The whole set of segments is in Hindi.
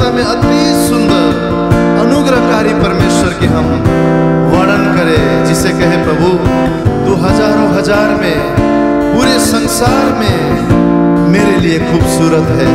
सुंदर में अति सुंदर, अनुग्रहकारी परमेश्वर के हम वर्णन करें, जिसे कहे प्रभु, तू हज़ारों हज़ार में, पूरे संसार में मेरे लिए खूबसूरत है।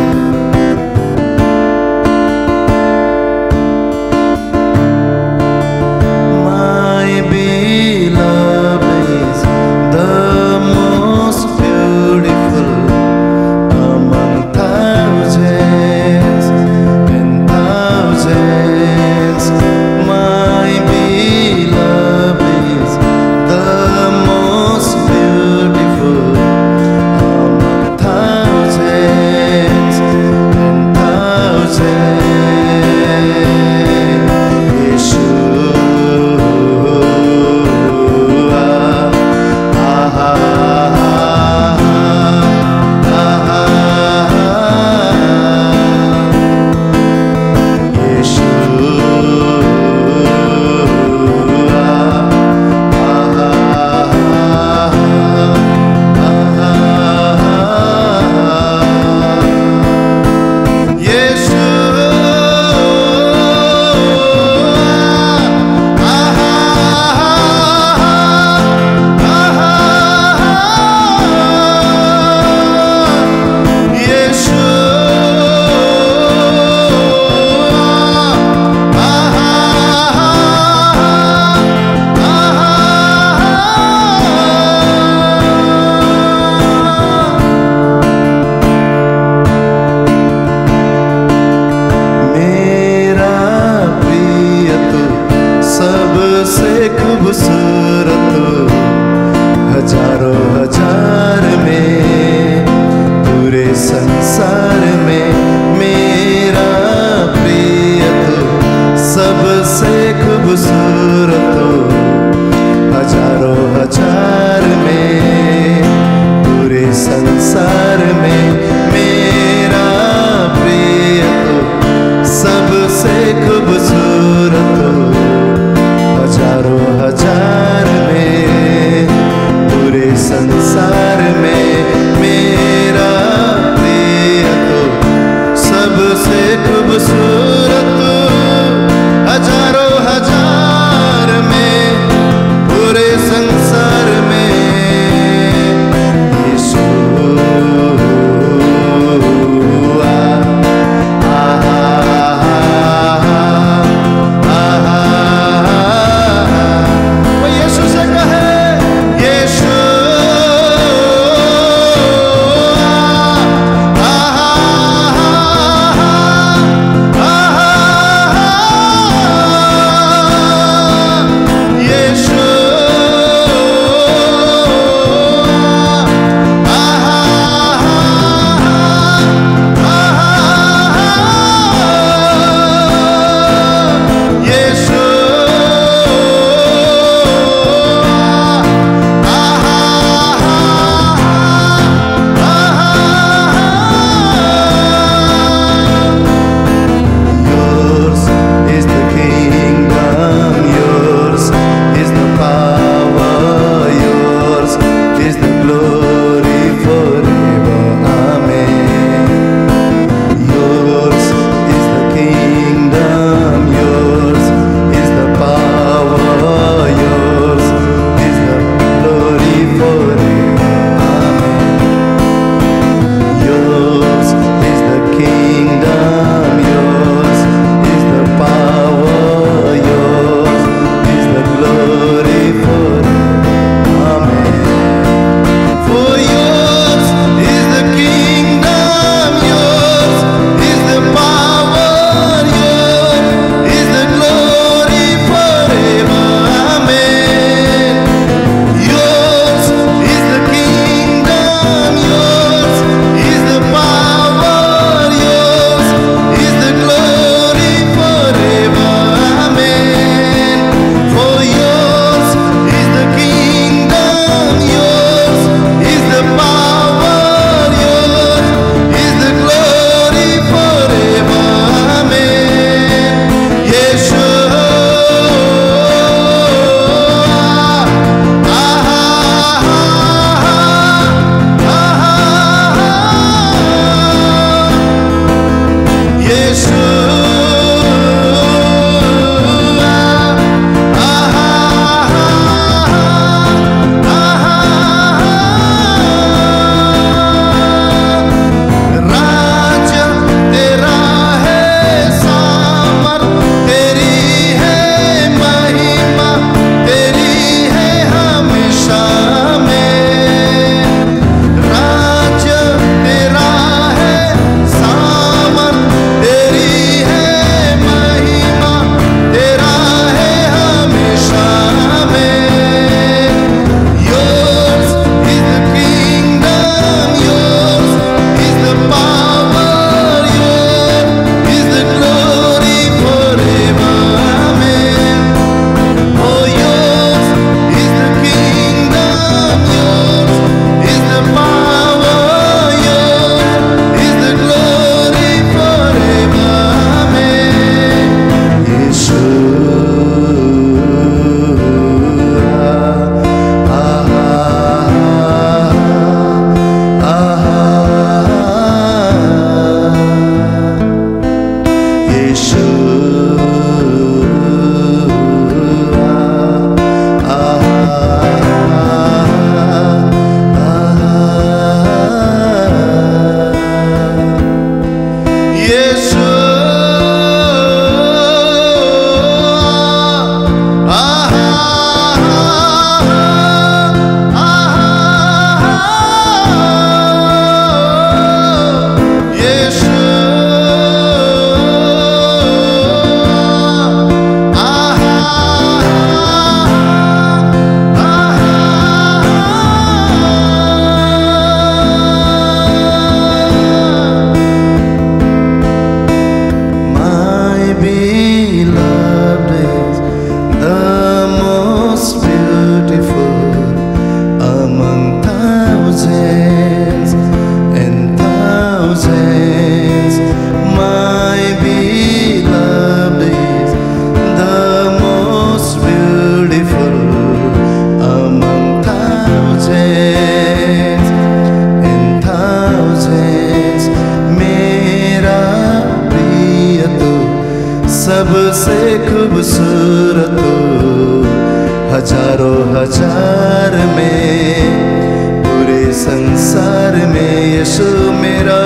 हज़ारों में पूरे संसार में यशु मेरा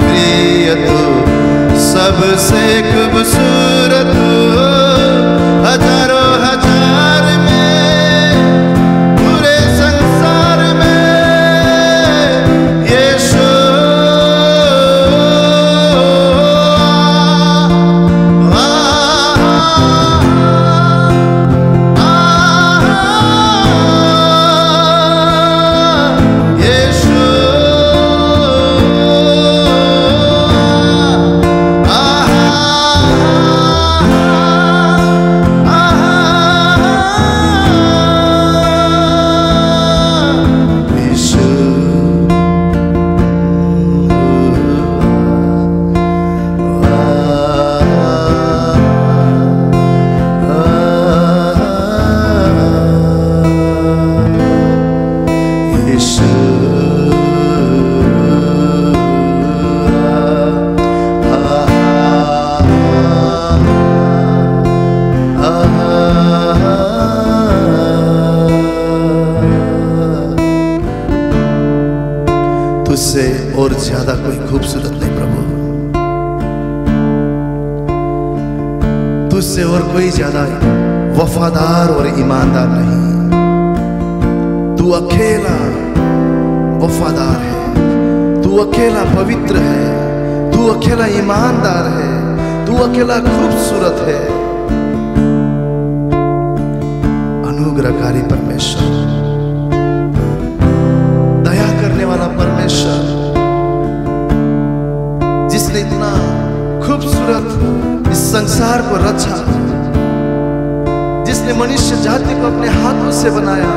प्रिय तू सबसे खूबसूरत। हज़ार कोई ज़्यादा वफादार और ईमानदार नहीं। तू अकेला वफादार है। तू अकेला पवित्र है। तू अकेला ईमानदार है। तू अकेला खूबसूरत है। अनुग्रहकारी परमेश्वर। दया करने वाला परमेश्वर। जिसने इतना खूबसूरत इस संसार को रचा। जिसने मनुष्य जाति को अपने हाथों से बनाया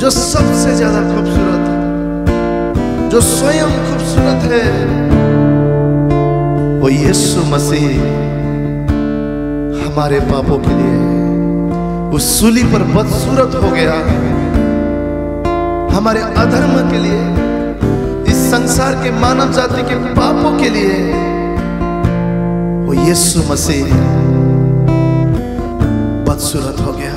जो सबसे ज़्यादा खूबसूरत है, जो स्वयं खूबसूरत है, वो यीशु मसीह हमारे पापों के लिए उस सूली पर बदसूरत हो गया हमारे अधर्म के लिए, इस संसार के मानव जाति के पापों के लिए, वो यीशु मसीह बदसूरत हो गया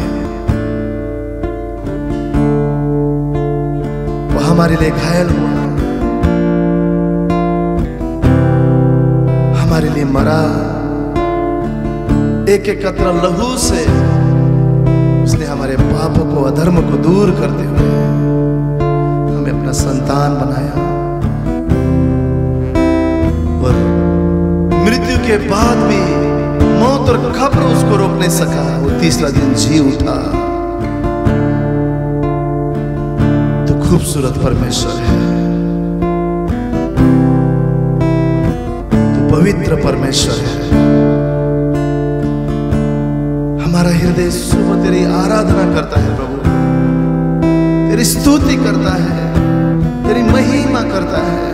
वो हमारे लिए घायल हुआ हमारे लिए मरा। एक एक कतरा लहू से उसने हमारे पापों को, अधर्म को दूर करते हुए हमें अपना संतान बनाया। और मृत्यु के बाद भी मौत और खबर उसको रोक नहीं सका। वो तीसरा दिन जी उठा। तो खूबसूरत परमेश्वर है। तो पवित्र परमेश्वर है। हमारा हृदय सुबह तेरी आराधना करता है प्रभु। तेरी स्तुति करता है। तेरी महिमा करता है।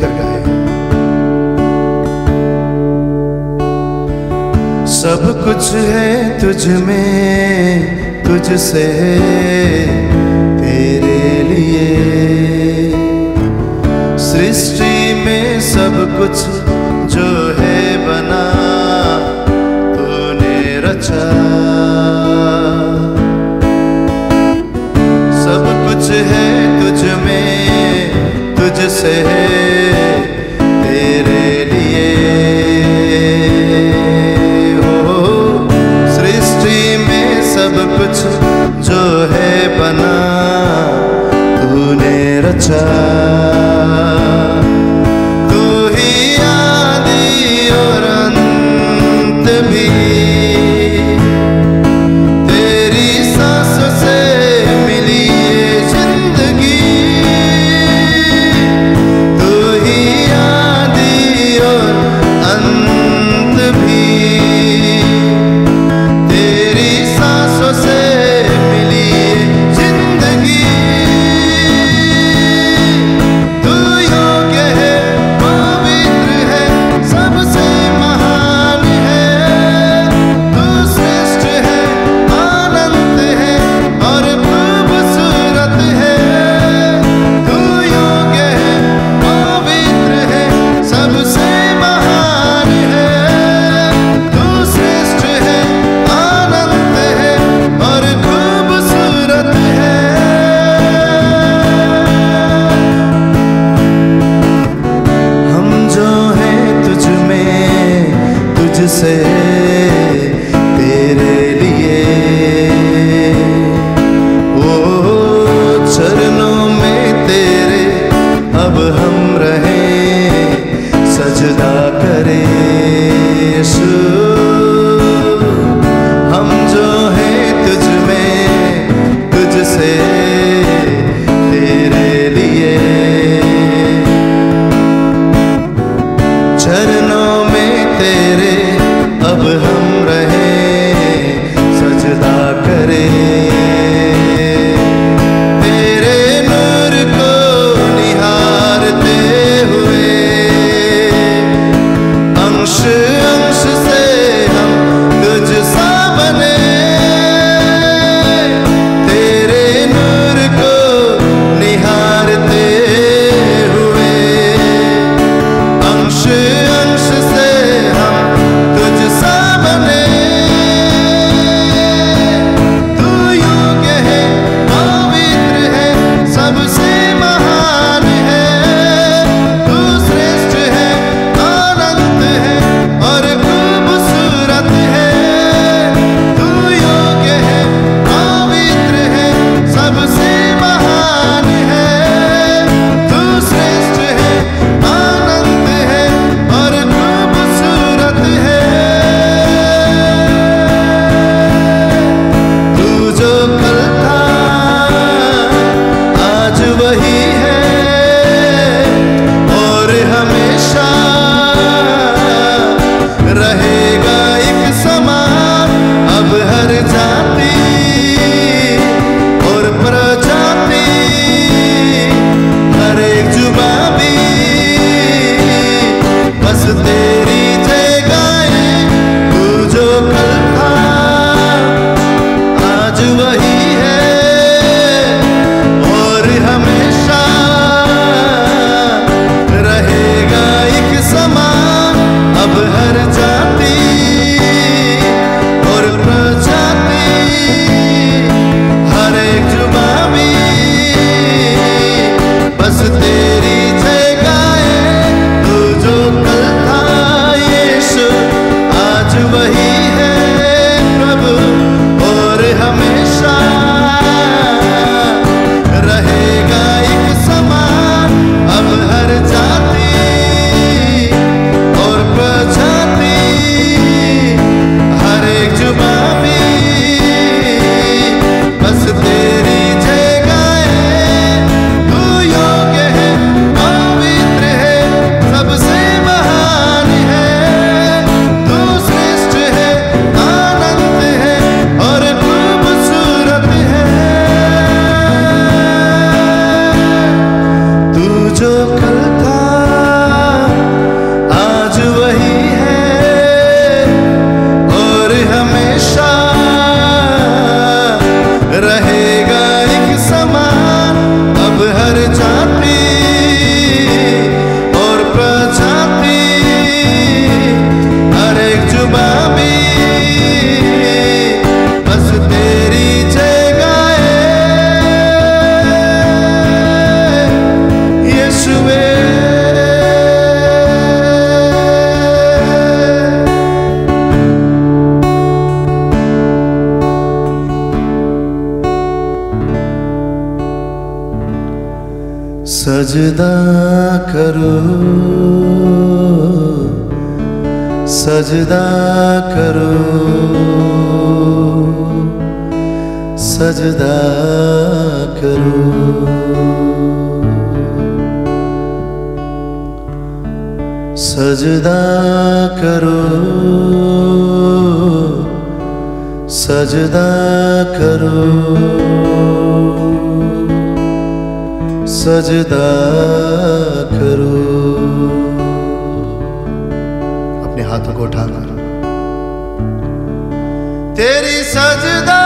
मिलकर गाए। सब कुछ है तुझ में, तुझसे तेरे लिए। सृष्टि में सब कुछ जो है बना, तूने रचा। सब कुछ है तुझसे तेरे लिए। हो सृष्टि में सब कुछ जो है बना तूने रचा। it in. सजदा करो। सजदा करो। सजदा करो। सजदा करो। सजदा करो। सजदा करो। अपने हाथों को उठाकर तेरी सजदा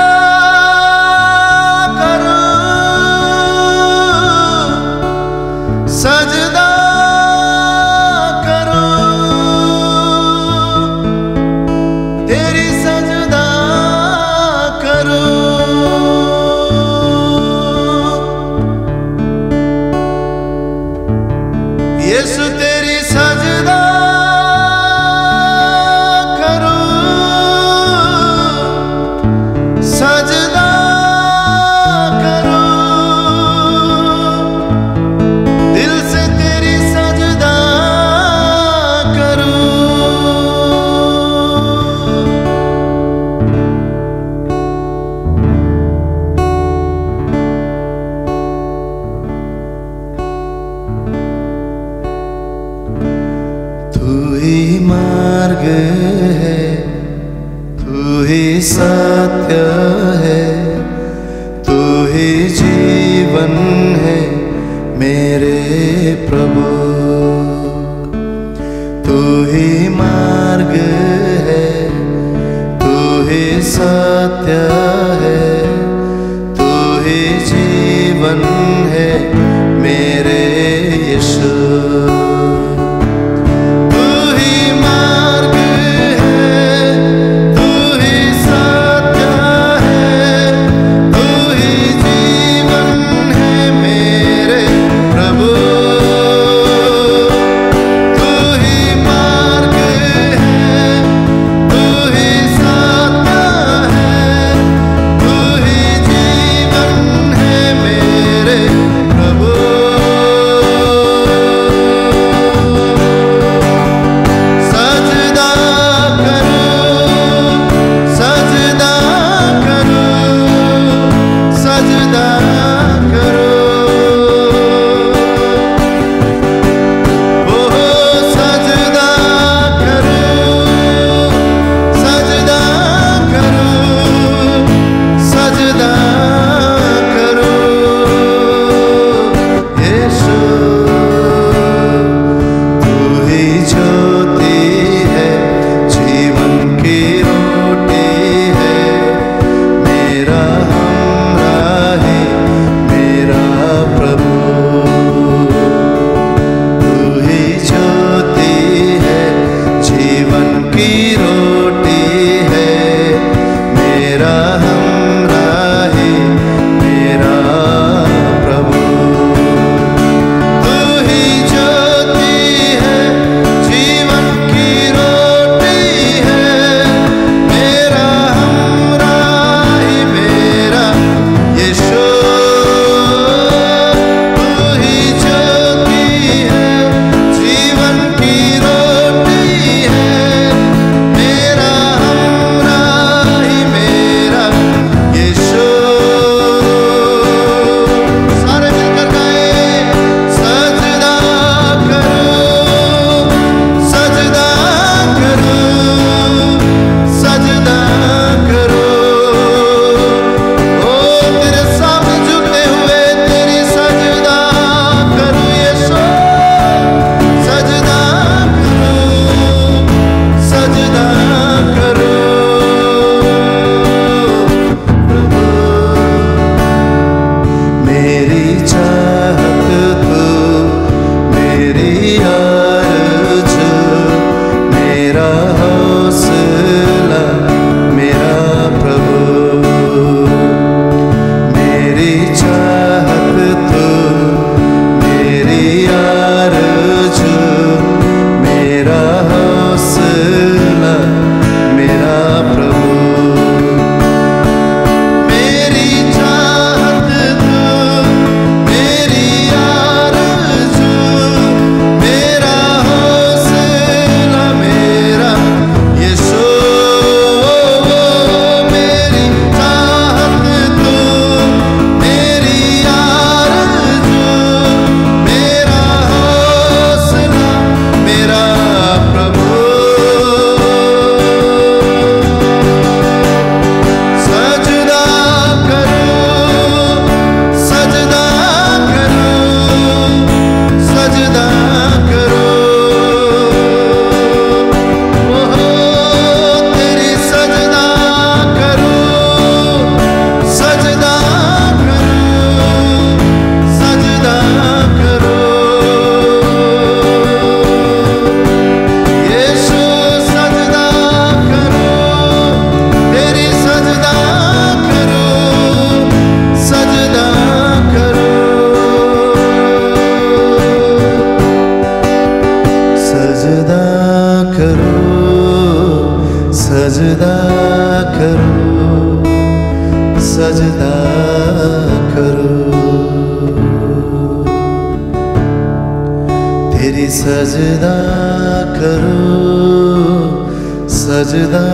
करो सजदा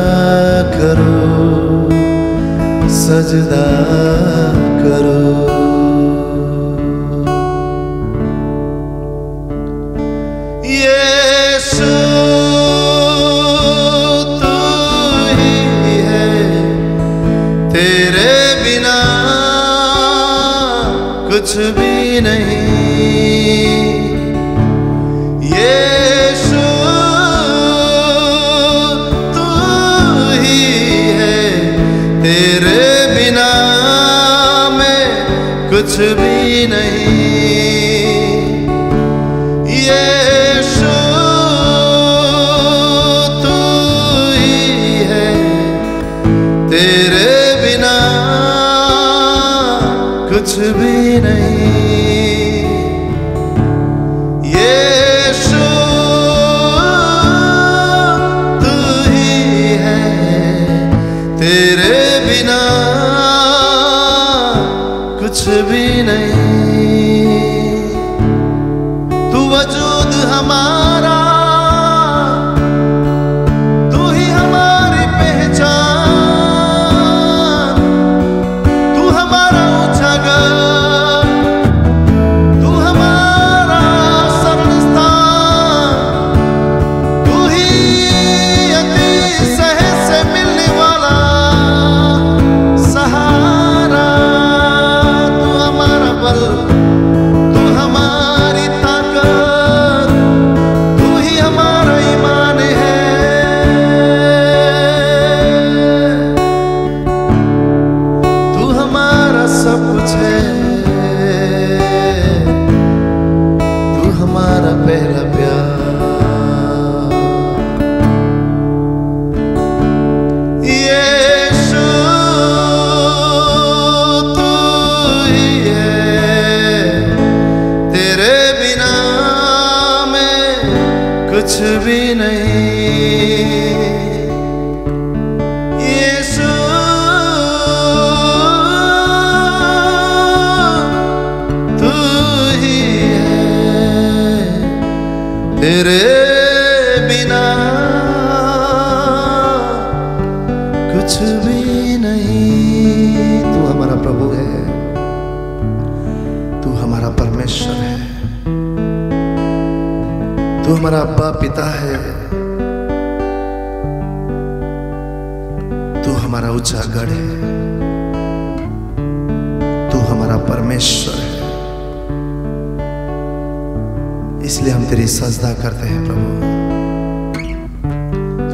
करो सजदा करो।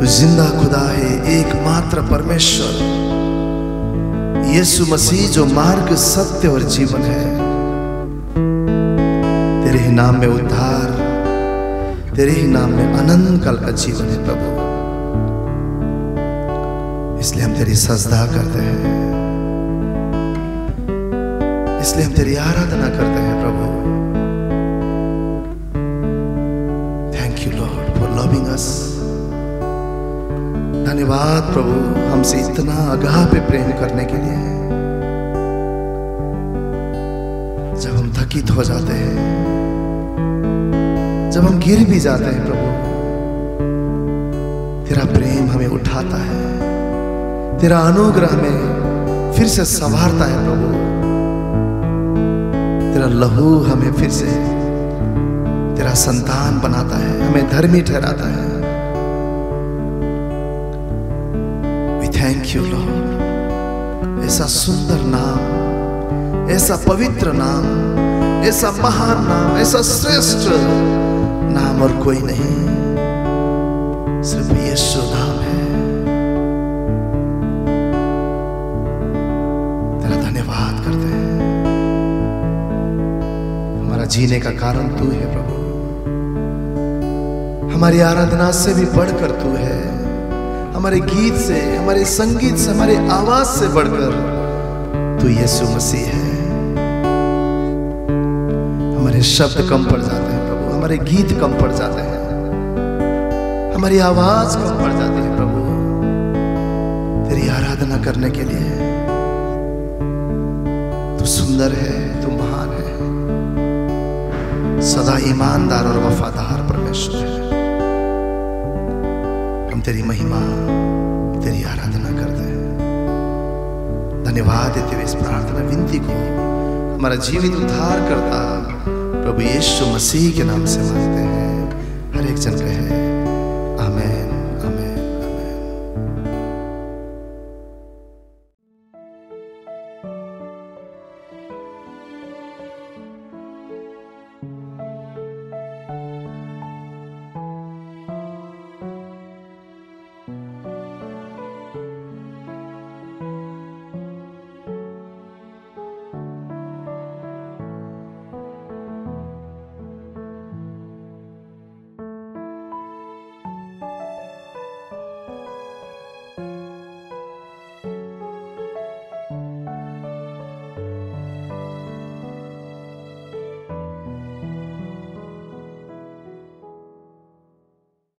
ज़िंदा खुदा है एकमात्र परमेश्वर। यीशु मसीह जो मार्ग, सत्य और जीवन है। तेरे ही नाम में उद्धार, तेरे ही नाम में अनंत काल का जीवन है प्रभु। इसलिए हम तेरी सजदा करते हैं। इसलिए हम तेरी आराधना करते हैं प्रभु। Thank you lord for loving us धन्यवाद प्रभु, हमसे इतना अगाह पे प्रेम करने के लिए। जब हम थकित हो जाते हैं, जब हम गिर भी जाते हैं प्रभु, तेरा प्रेम हमें उठाता है। तेरा अनुग्रह हमें फिर से संवारता है प्रभु। तेरा लहू हमें फिर से, तेरा संतान बनाता है, हमें धर्मी ठहराता है। ऐसा सुंदर नाम, ऐसा पवित्र नाम, ऐसा महान नाम, ऐसा श्रेष्ठ नाम और कोई नहीं। सिर्फ़ यीशु नाम है। तेरा धन्यवाद करते हैं। हमारा जीने का कारण तू है प्रभु। हमारी आराधना से भी बढ़कर तू है। हमारे गीत से, हमारे संगीत से, हमारी आवाज़ से बढ़कर तू यीशु मसीह है। हमारे शब्द कम पड़ जाते हैं प्रभु, हमारे गीत कम पड़ जाते हैं। हमारी आवाज़ कम पड़ जाती है प्रभु, तेरी आराधना करने के लिए। तू सुंदर है, तू महान है। सदा ईमानदार और वफादार परमेश्वर है। हम तेरी महिमा, तेरी आराधना करते हैं। धन्यवाद देते हुए इस प्रार्थना विनती को। हमारा जीवित उद्धार करता, प्रभु यीशु मसीह के नाम से मांगते हैं। हर एक जन कहे